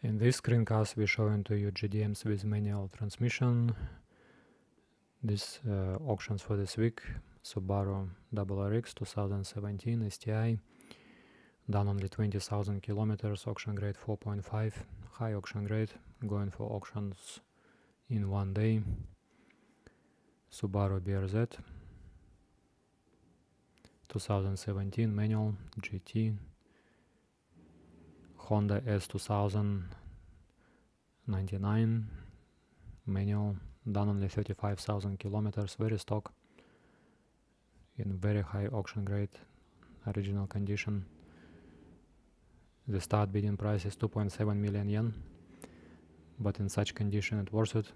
In this screencast we're showing to you JDMs with manual transmission. These uh, auctions for this week, Subaru WRX 2017 STI, done only 20,000 kilometers, auction grade 4.5, high auction grade, going for auctions in one day. Subaru BRZ 2017 manual GT Honda S2000 99 manual done only 35,000 kilometers very stock in very high auction grade original condition. The start bidding price is 2.7 million yen but in such condition it worth it.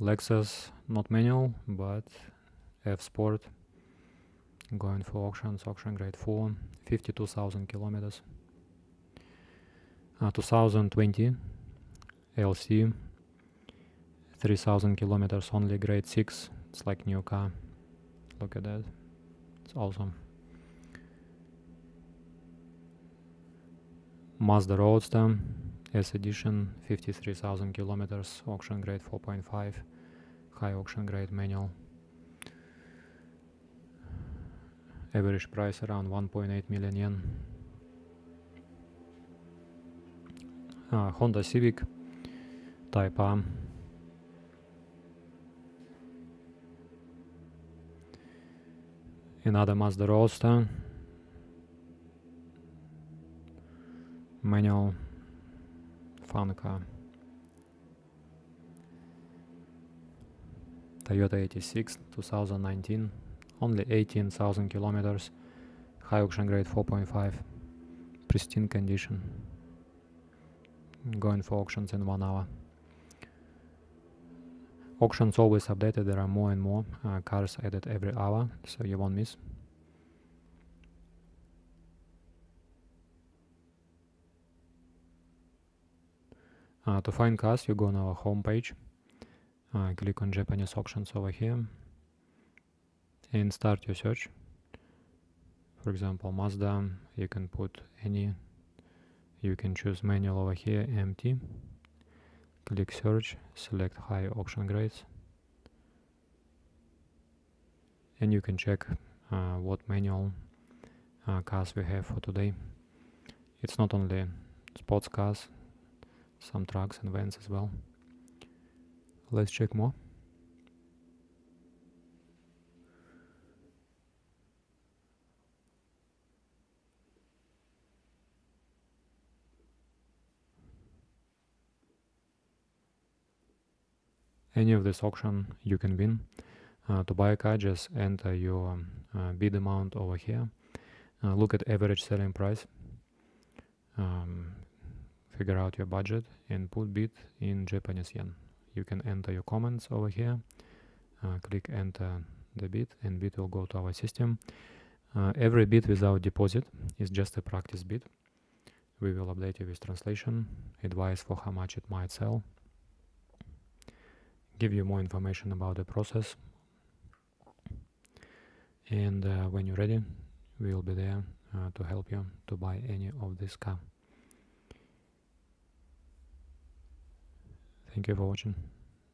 Lexus not manual but F Sport going for auctions auction grade 4 52,000 kilometers uh, 2020 LC 3000 kilometers only grade 6 it's like new car. Look at that. It's awesome. Mazda Roadster S edition 53,000 kilometers auction grade 4.5 high auction grade manual. Average price around 1.8 million yen uh, Honda Civic Type A. Another Mazda Roadster. Manual. Fun car. Toyota 86 2019 only 18,000 kilometers. High auction grade 4.5 pristine condition going for auctions in one hour. Auctions always updated there are more and more uh, cars added every hour so you won't miss. Uh, to find cars you go on our home page uh, click on Japanese auctions over here and start your search. For example Mazda you can put any you can choose manual over here MT. Click search select high auction grades. And you can check uh, what manual uh, cars we have for today. It's not only sports cars some trucks and vans as well. Let's check more any of this auction you can win. Uh, to buy a car just enter your uh, bid amount over here. Uh, look at average selling price. Um, figure out your budget and put bid in Japanese yen. You can enter your comments over here. Uh, click enter the bid and bid will go to our system. Uh, every bid without deposit is just a practice bid. We will update you with translation. Advice for how much it might sell give you more information about the process. And uh, when you're ready we will be there uh, to help you to buy any of this car. Thank you for watching